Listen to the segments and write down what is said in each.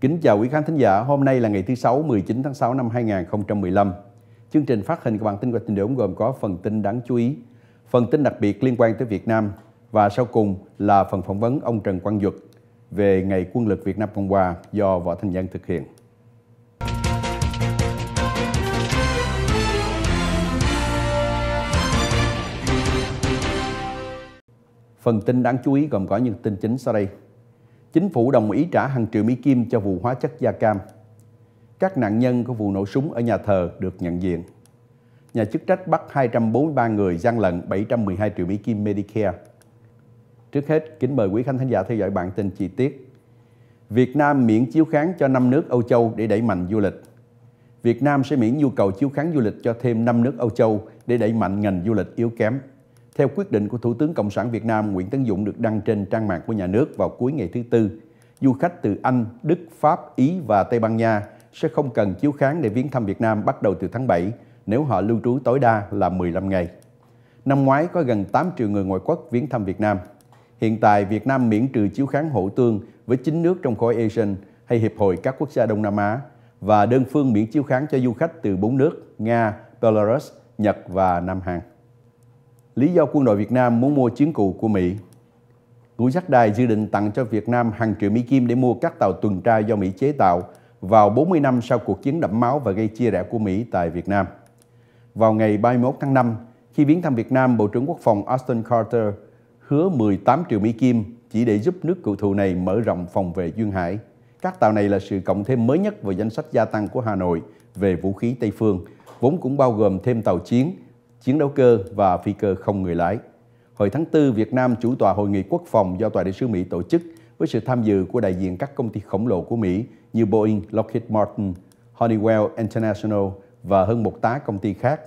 Kính chào quý khán thính giả, hôm nay là ngày thứ Sáu 19 tháng 6 năm 2015. Chương trình phát hình của bản tin của tin đồn gồm có phần tin đáng chú ý, phần tin đặc biệt liên quan tới Việt Nam và sau cùng là phần phỏng vấn ông Trần Quang Duật về Ngày Quân lực Việt Nam Cộng Hòa do Võ Thành Nhân thực hiện. Phần tin đáng chú ý gồm có những tin chính sau đây. Chính phủ đồng ý trả hàng triệu Mỹ Kim cho vụ hóa chất da cam. Các nạn nhân của vụ nổ súng ở nhà thờ được nhận diện. Nhà chức trách bắt 243 người gian lận 712 triệu Mỹ Kim Medicare. Trước hết, kính mời quý khán thính giả theo dõi bản tin chi tiết. Việt Nam miễn chiếu kháng cho 5 nước Âu Châu để đẩy mạnh du lịch. Việt Nam sẽ miễn nhu cầu chiếu kháng du lịch cho thêm 5 nước Âu Châu để đẩy mạnh ngành du lịch yếu kém. Theo quyết định của Thủ tướng Cộng sản Việt Nam Nguyễn Tấn Dũng được đăng trên trang mạng của nhà nước vào cuối ngày thứ Tư, du khách từ Anh, Đức, Pháp, Ý và Tây Ban Nha sẽ không cần chiếu kháng để viếng thăm Việt Nam bắt đầu từ tháng 7 nếu họ lưu trú tối đa là 15 ngày. Năm ngoái có gần 8 triệu người ngoại quốc viếng thăm Việt Nam. Hiện tại, Việt Nam miễn trừ chiếu kháng hỗ tương với 9 nước trong khối ASEAN hay Hiệp hội các quốc gia Đông Nam Á và đơn phương miễn chiếu kháng cho du khách từ 4 nước Nga, Belarus, Nhật và Nam Hàn. Lý do quân đội Việt Nam muốn mua chiến cụ của Mỹ Ngũ Giác Đài dự định tặng cho Việt Nam hàng triệu Mỹ Kim để mua các tàu tuần tra do Mỹ chế tạo vào 40 năm sau cuộc chiến đẫm máu và gây chia rẽ của Mỹ tại Việt Nam. Vào ngày 31 tháng 5, khi viếng thăm Việt Nam, Bộ trưởng Quốc phòng Austin Carter hứa 18 triệu Mỹ Kim chỉ để giúp nước cựu thù này mở rộng phòng vệ duyên hải. Các tàu này là sự cộng thêm mới nhất vào danh sách gia tăng của Hà Nội về vũ khí Tây phương, vốn cũng bao gồm thêm tàu chiến, chiến đấu cơ và phi cơ không người lái. Hồi tháng 4, Việt Nam chủ tọa Hội nghị Quốc phòng do Tòa đại sứ Mỹ tổ chức với sự tham dự của đại diện các công ty khổng lồ của Mỹ như Boeing, Lockheed Martin, Honeywell International và hơn một tá công ty khác.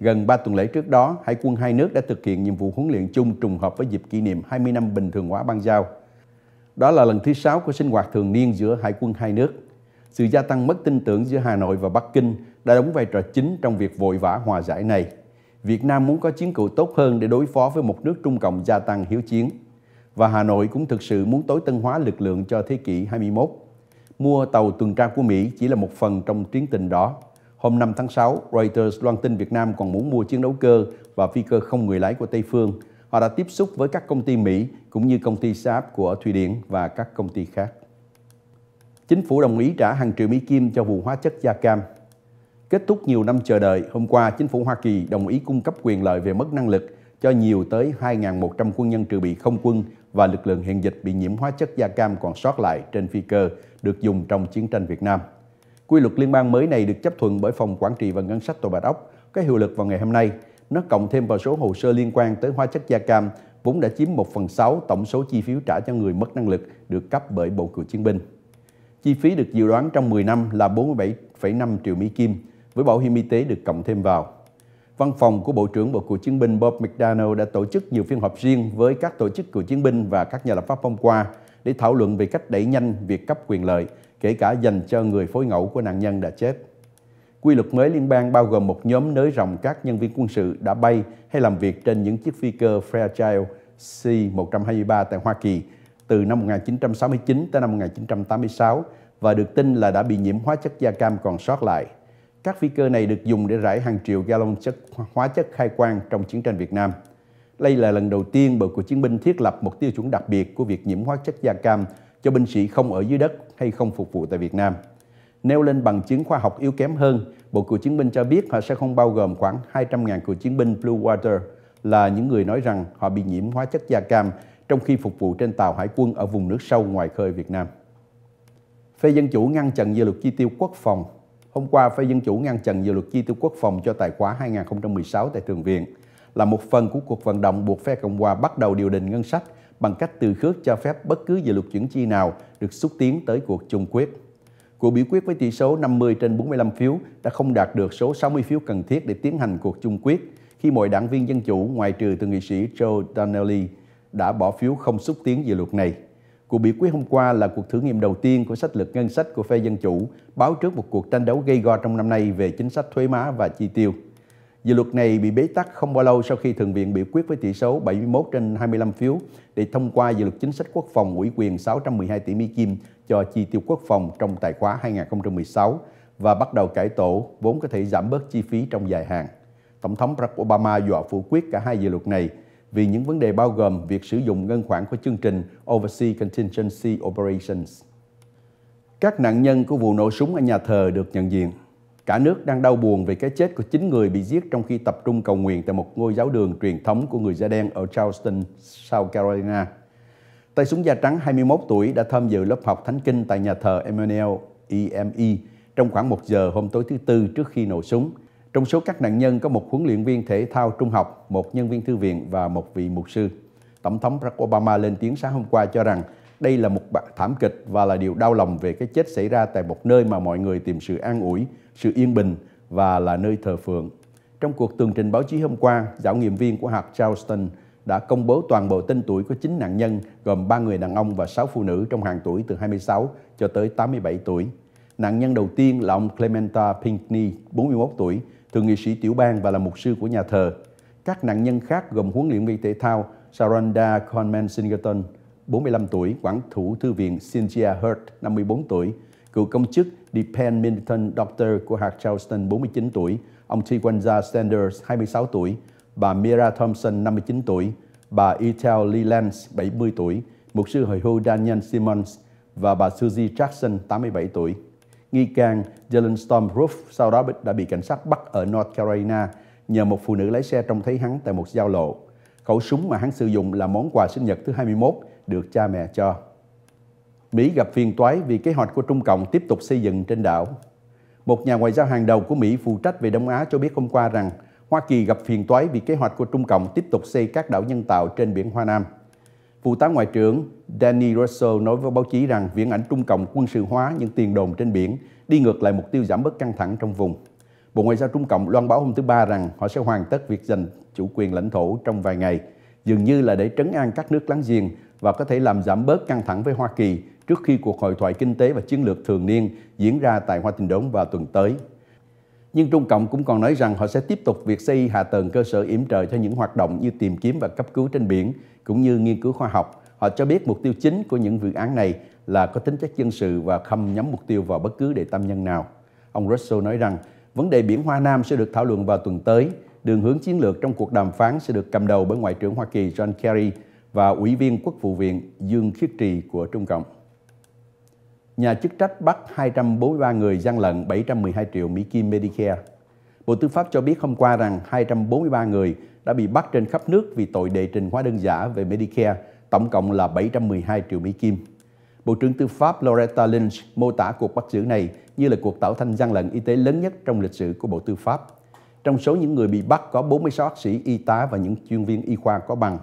Gần 3 tuần lễ trước đó, Hải quân hai nước đã thực hiện nhiệm vụ huấn luyện chung trùng hợp với dịp kỷ niệm 20 năm bình thường hóa bang giao. Đó là lần thứ sáu của sinh hoạt thường niên giữa Hải quân hai nước. Sự gia tăng mất tin tưởng giữa Hà Nội và Bắc Kinh đã đóng vai trò chính trong việc vội vã hòa giải này. Việt Nam muốn có chiến cụ tốt hơn để đối phó với một nước Trung Cộng gia tăng hiếu chiến. Và Hà Nội cũng thực sự muốn tối tân hóa lực lượng cho thế kỷ 21. Mua tàu tuần tra của Mỹ chỉ là một phần trong tiến trình đó. Hôm 5 tháng 6, Reuters loan tin Việt Nam còn muốn mua chiến đấu cơ và phi cơ không người lái của Tây Phương. Họ đã tiếp xúc với các công ty Mỹ cũng như công ty Saab của Thụy Điển và các công ty khác. Chính phủ đồng ý trả hàng triệu Mỹ Kim cho vụ hóa chất da cam Kết thúc nhiều năm chờ đợi, hôm qua chính phủ Hoa Kỳ đồng ý cung cấp quyền lợi về mất năng lực cho nhiều tới 2.100 quân nhân trừ bị không quân và lực lượng hiện dịch bị nhiễm hóa chất da cam còn sót lại trên phi cơ được dùng trong chiến tranh Việt Nam. Quy luật liên bang mới này được chấp thuận bởi Phòng Quản trị và Ngân sách Tòa Bạch Ốc, có hiệu lực vào ngày hôm nay. Nó cộng thêm vào số hồ sơ liên quan tới hóa chất da cam, vốn đã chiếm 1 phần 6 tổng số chi phí trả cho người mất năng lực được cấp bởi Bộ Cựu Chiến binh. Chi phí được dự đoán trong 10 năm là 47,5 triệu Mỹ Kim, với bảo hiểm y tế được cộng thêm vào. Văn phòng của Bộ trưởng Bộ Cựu chiến binh Bob McDonnell đã tổ chức nhiều phiên họp riêng với các tổ chức cựu chiến binh và các nhà lập pháp hôm qua để thảo luận về cách đẩy nhanh việc cấp quyền lợi, kể cả dành cho người phối ngẫu của nạn nhân đã chết. Quy luật mới liên bang bao gồm một nhóm nới rộng các nhân viên quân sự đã bay hay làm việc trên những chiếc phi cơ Fairchild C-123 tại Hoa Kỳ từ năm 1969 tới năm 1986 và được tin là đã bị nhiễm hóa chất da cam còn sót lại. Các phi cơ này được dùng để rải hàng triệu gallon chất hóa chất khai quang trong chiến tranh Việt Nam. Đây là lần đầu tiên Bộ Cựu chiến binh thiết lập một tiêu chuẩn đặc biệt của việc nhiễm hóa chất da cam cho binh sĩ không ở dưới đất hay không phục vụ tại Việt Nam. Nêu lên bằng chứng khoa học yếu kém hơn, Bộ Cựu chiến binh cho biết họ sẽ không bao gồm khoảng 200.000 cựu chiến binh Blue Water là những người nói rằng họ bị nhiễm hóa chất da cam trong khi phục vụ trên tàu hải quân ở vùng nước sâu ngoài khơi Việt Nam. Phe Dân Chủ ngăn chặn dự luật chi tiêu quốc phòng Hôm qua, phe Dân Chủ ngăn chặn dự luật chi tiêu quốc phòng cho tài khoá 2016 tại Thượng viện là một phần của cuộc vận động buộc phe Cộng hòa bắt đầu điều đình ngân sách bằng cách từ khước cho phép bất cứ dự luật chuyển chi nào được xúc tiến tới cuộc chung quyết. Cuộc biểu quyết với tỷ số 50 trên 45 phiếu đã không đạt được số 60 phiếu cần thiết để tiến hành cuộc chung quyết khi mọi đảng viên Dân Chủ ngoại trừ thượng nghị sĩ Joe Donnelly đã bỏ phiếu không xúc tiến dự luật này. Cuộc biểu quyết hôm qua là cuộc thử nghiệm đầu tiên của sách lược ngân sách của phe Dân Chủ, báo trước một cuộc tranh đấu gây go trong năm nay về chính sách thuế má và chi tiêu. Dự luật này bị bế tắc không bao lâu sau khi Thượng viện biểu quyết với tỷ số 71 trên 25 phiếu để thông qua dự luật chính sách quốc phòng ủy quyền 612 tỷ Mỹ Kim cho chi tiêu quốc phòng trong tài khóa 2016 và bắt đầu cải tổ vốn có thể giảm bớt chi phí trong dài hạn. Tổng thống Barack Obama dọa phủ quyết cả hai dự luật này vì những vấn đề bao gồm việc sử dụng ngân khoản của chương trình Overseas Contingency Operations. Các nạn nhân của vụ nổ súng ở nhà thờ được nhận diện. Cả nước đang đau buồn về cái chết của 9 người bị giết trong khi tập trung cầu nguyện tại một ngôi giáo đường truyền thống của người da đen ở Charleston, South Carolina. Tay súng da trắng 21 tuổi đã tham dự lớp học thánh kinh tại nhà thờ Emmanuel EME trong khoảng 1 giờ hôm tối thứ Tư trước khi nổ súng. Trong số các nạn nhân có một huấn luyện viên thể thao trung học, một nhân viên thư viện và một vị mục sư. Tổng thống Barack Obama lên tiếng sáng hôm qua cho rằng đây là một thảm kịch và là điều đau lòng về cái chết xảy ra tại một nơi mà mọi người tìm sự an ủi, sự yên bình và là nơi thờ phượng. Trong cuộc tường trình báo chí hôm qua, giáo nghiệm viên của hạt Charleston đã công bố toàn bộ tên tuổi của 9 nạn nhân gồm 3 người đàn ông và 6 phụ nữ trong hàng tuổi từ 26 cho tới 87 tuổi. Nạn nhân đầu tiên là ông Clementa Pinckney, 41 tuổi, thượng nghị sĩ tiểu bang và là mục sư của nhà thờ. Các nạn nhân khác gồm huấn luyện viên thể thao Saranda Coleman Singleton, 45 tuổi, quản thủ thư viện Cynthia Hurt, 54 tuổi, cựu công chức Depend Middleton Doctor của hạt Charleston, 49 tuổi, ông Tiwanza Sanders, 26 tuổi, bà Mira Thompson, 59 tuổi, bà Ethel Leland, 70 tuổi, mục sư hồi hưu Daniel Simmons và bà Susie Jackson, 87 tuổi. Nghi can Jalen Stormproof sau đó đã bị cảnh sát bắt ở North Carolina nhờ một phụ nữ lái xe trông thấy hắn tại một giao lộ. Khẩu súng mà hắn sử dụng là món quà sinh nhật thứ 21 được cha mẹ cho. Mỹ gặp phiền toái vì kế hoạch của Trung Cộng tiếp tục xây dựng trên đảo. Một nhà ngoại giao hàng đầu của Mỹ phụ trách về Đông Á cho biết hôm qua rằng Hoa Kỳ gặp phiền toái vì kế hoạch của Trung Cộng tiếp tục xây các đảo nhân tạo trên biển Hoa Nam. Phụ tá Ngoại trưởng Danny Russell nói với báo chí rằng viễn ảnh Trung Cộng quân sự hóa những tiền đồn trên biển đi ngược lại mục tiêu giảm bớt căng thẳng trong vùng. Bộ Ngoại giao Trung Cộng loan báo hôm thứ Ba rằng họ sẽ hoàn tất việc giành chủ quyền lãnh thổ trong vài ngày, dường như là để trấn an các nước láng giềng và có thể làm giảm bớt căng thẳng với Hoa Kỳ trước khi cuộc hội thoại kinh tế và chiến lược thường niên diễn ra tại Hoa Tình Đốn vào tuần tới. Nhưng Trung Cộng cũng còn nói rằng họ sẽ tiếp tục việc xây hạ tầng cơ sở yểm trợ cho những hoạt động như tìm kiếm và cấp cứu trên biển, cũng như nghiên cứu khoa học. Họ cho biết mục tiêu chính của những dự án này là có tính chất dân sự và không nhắm mục tiêu vào bất cứ đệ tam nhân nào. Ông Russell nói rằng, vấn đề biển Hoa Nam sẽ được thảo luận vào tuần tới. Đường hướng chiến lược trong cuộc đàm phán sẽ được cầm đầu bởi Ngoại trưởng Hoa Kỳ John Kerry và Ủy viên Quốc vụ viện Dương Khiết Trì của Trung Cộng. Nhà chức trách bắt 243 người gian lận 712 triệu Mỹ Kim Medicare. Bộ Tư pháp cho biết hôm qua rằng 243 người đã bị bắt trên khắp nước vì tội đệ trình hóa đơn giả về Medicare, tổng cộng là 712 triệu Mỹ Kim. Bộ trưởng Tư pháp Loretta Lynch mô tả cuộc bắt giữ này như là cuộc tạo thanh gian lận y tế lớn nhất trong lịch sử của Bộ Tư pháp. Trong số những người bị bắt có 46 bác sĩ, y tá và những chuyên viên y khoa có bằng.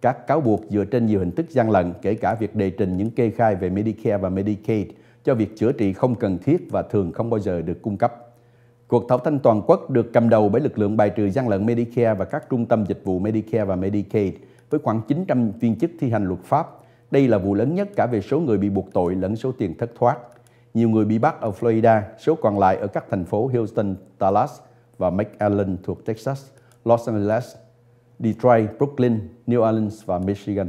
Các cáo buộc dựa trên nhiều hình thức gian lận, kể cả việc đề trình những kê khai về Medicare và Medicaid cho việc chữa trị không cần thiết và thường không bao giờ được cung cấp. Cuộc thảo thanh toàn quốc được cầm đầu bởi lực lượng bài trừ gian lận Medicare và các trung tâm dịch vụ Medicare và Medicaid với khoảng 900 viên chức thi hành luật pháp. Đây là vụ lớn nhất cả về số người bị buộc tội lẫn số tiền thất thoát. Nhiều người bị bắt ở Florida, số còn lại ở các thành phố Houston, Dallas và McAllen thuộc Texas, Los Angeles, Detroit, Brooklyn, New Orleans và Michigan.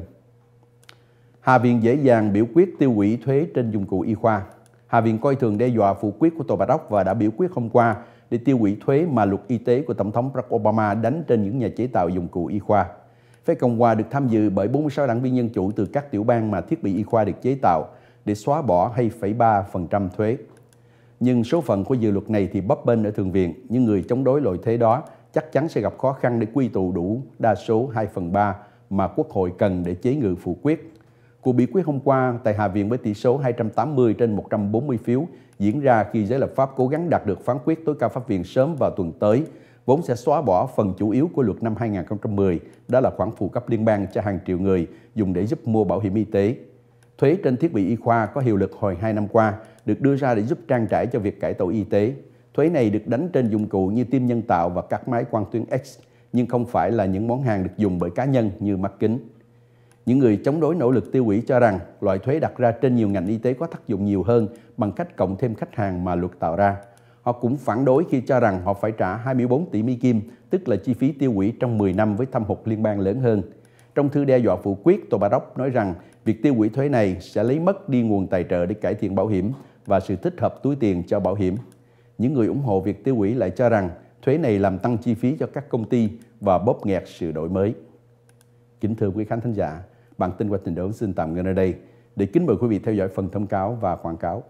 Hạ viện dễ dàng biểu quyết tiêu hủy thuế trên dụng cụ y khoa. Hạ viện coi thường đe dọa phủ quyết của Tòa Bạch Ốc và đã biểu quyết hôm qua để tiêu hủy thuế mà luật y tế của Tổng thống Barack Obama đánh trên những nhà chế tạo dụng cụ y khoa. Phe Cộng hòa được tham dự bởi 46 đảng viên dân chủ từ các tiểu bang mà thiết bị y khoa được chế tạo để xóa bỏ 2,3% thuế. Nhưng số phận của dự luật này thì bấp bênh ở Thượng viện, những người chống đối loại thế đó chắc chắn sẽ gặp khó khăn để quy tụ đủ đa số 2 phần 3 mà Quốc hội cần để chế ngự phủ quyết. Cuộc biểu quyết hôm qua tại Hạ viện với tỷ số 280 trên 140 phiếu diễn ra khi giới lập pháp cố gắng đạt được phán quyết tối cao pháp viện sớm vào tuần tới, vốn sẽ xóa bỏ phần chủ yếu của luật năm 2010, đó là khoản phụ cấp liên bang cho hàng triệu người dùng để giúp mua bảo hiểm y tế. Thuế trên thiết bị y khoa có hiệu lực hồi 2 năm qua được đưa ra để giúp trang trải cho việc cải tổ y tế. Thuế này được đánh trên dụng cụ như tim nhân tạo và các máy quang tuyến X, nhưng không phải là những món hàng được dùng bởi cá nhân như mắt kính. Những người chống đối nỗ lực tiêu hủy cho rằng loại thuế đặt ra trên nhiều ngành y tế có tác dụng nhiều hơn bằng cách cộng thêm khách hàng mà luật tạo ra. Họ cũng phản đối khi cho rằng họ phải trả 24 tỷ Mỹ Kim, tức là chi phí tiêu hủy trong 10 năm với thâm hụt liên bang lớn hơn. Trong thư đe dọa phủ quyết, Tô Bà nói rằng việc tiêu hủy thuế này sẽ lấy mất đi nguồn tài trợ để cải thiện bảo hiểm và sự thích hợp túi tiền cho bảo hiểm. Những người ủng hộ việc tiêu hủy lại cho rằng thuế này làm tăng chi phí cho các công ty và bóp nghẹt sự đổi mới. Kính thưa quý khán thính giả, bản tin qua tình đấu xin tạm ngưng ở đây để kính mời quý vị theo dõi phần thông cáo và quảng cáo.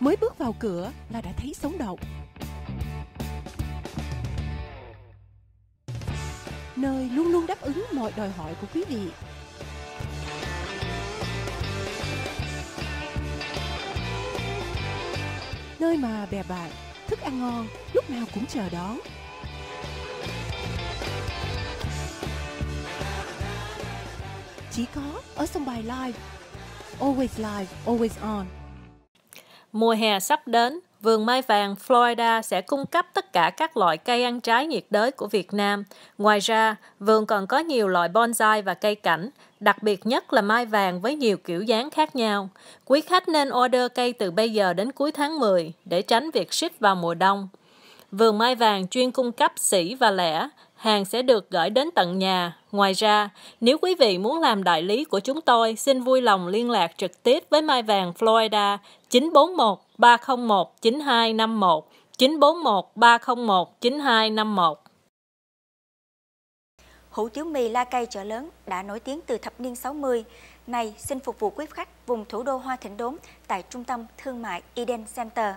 Mới bước vào cửa là đã thấy sống động. Nơi luôn luôn đáp ứng mọi đòi hỏi của quý vị. Nơi mà bè bạn, thức ăn ngon lúc nào cũng chờ đón. Chỉ có ở sân bay live. Always live, always on. Mùa hè sắp đến, vườn mai vàng Florida sẽ cung cấp tất cả các loại cây ăn trái nhiệt đới của Việt Nam. Ngoài ra, vườn còn có nhiều loại bonsai và cây cảnh, đặc biệt nhất là mai vàng với nhiều kiểu dáng khác nhau. Quý khách nên order cây từ bây giờ đến cuối tháng 10 để tránh việc ship vào mùa đông. Vườn mai vàng chuyên cung cấp sỉ và lẻ, hàng sẽ được gửi đến tận nhà. Ngoài ra, nếu quý vị muốn làm đại lý của chúng tôi, xin vui lòng liên lạc trực tiếp với Mai Vàng Florida 941 301 9251 941 301 9251. Hủ tiếu mì La Cây chợ lớn đã nổi tiếng từ thập niên 60. Này xin phục vụ quý khách vùng thủ đô Hoa Thịnh Đốn tại trung tâm thương mại Eden Center.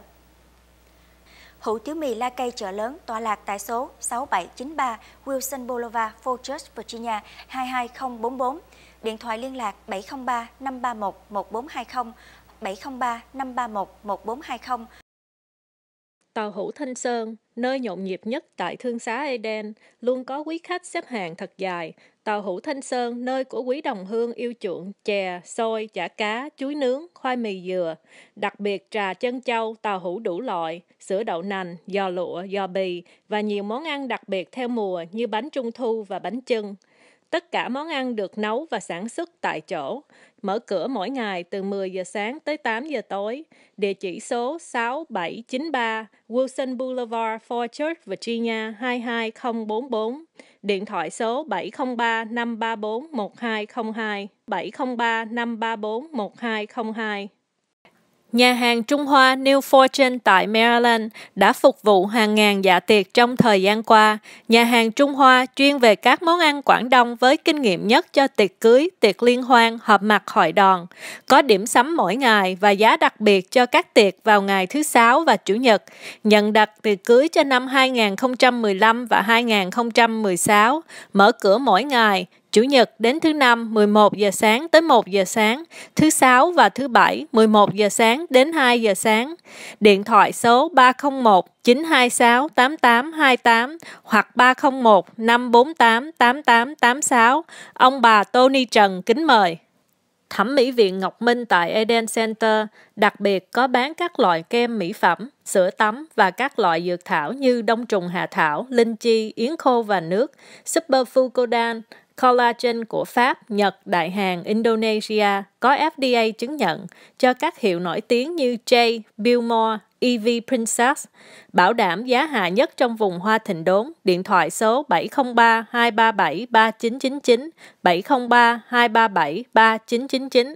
Hủ tiếu mì La Cây chợ lớn tọa lạc tại số 6793 Wilson Boulevard, Fort Church, Virginia 22044. Điện thoại liên lạc 703 531 1420 703 531 1420. Tàu hủ Thanh Sơn, nơi nhộn nhịp nhất tại thương xá Eden, luôn có quý khách xếp hàng thật dài. Tàu hủ Thanh Sơn, nơi của quý đồng hương yêu chuộng chè, xôi, chả cá, chuối nướng, khoai mì dừa. Đặc biệt trà chân châu, tàu hủ đủ loại, sữa đậu nành, giò lụa, giò bì và nhiều món ăn đặc biệt theo mùa như bánh trung thu và bánh chưng. Tất cả món ăn được nấu và sản xuất tại chỗ. Mở cửa mỗi ngày từ 10 giờ sáng tới 8 giờ tối. Địa chỉ số 6793 Wilson Boulevard, Fort Church, Virginia 22044. Điện thoại số 703 534 1202 703 534 1202. Nhà hàng Trung Hoa New Fortune tại Maryland đã phục vụ hàng ngàn dạ tiệc trong thời gian qua. Nhà hàng Trung Hoa chuyên về các món ăn Quảng Đông với kinh nghiệm nhất cho tiệc cưới, tiệc liên hoan, họp mặt hội đòn. Có điểm sắm mỗi ngày và giá đặc biệt cho các tiệc vào ngày thứ Sáu và Chủ nhật. Nhận đặt tiệc cưới cho năm 2015 và 2016. Mở cửa mỗi ngày, Chủ nhật đến thứ năm 11 giờ sáng tới 1 giờ sáng, thứ sáu và thứ bảy 11 giờ sáng đến 2 giờ sáng. Điện thoại số 301 926 8828 hoặc 301 548 8886. Ông bà Tony Trần kính mời. Thẩm mỹ viện Ngọc Minh tại Eden Center đặc biệt có bán các loại kem mỹ phẩm, sữa tắm và các loại dược thảo như đông trùng hạ thảo, linh chi, yến khô và nước, super fucodan, Collagen của Pháp, Nhật, Đại Hàn, Indonesia có FDA chứng nhận cho các hiệu nổi tiếng như J, Billmore, EV Princess, bảo đảm giá hạ nhất trong vùng hoa thịnh đốn. Điện thoại số 703 237 3999, 703 237 3999.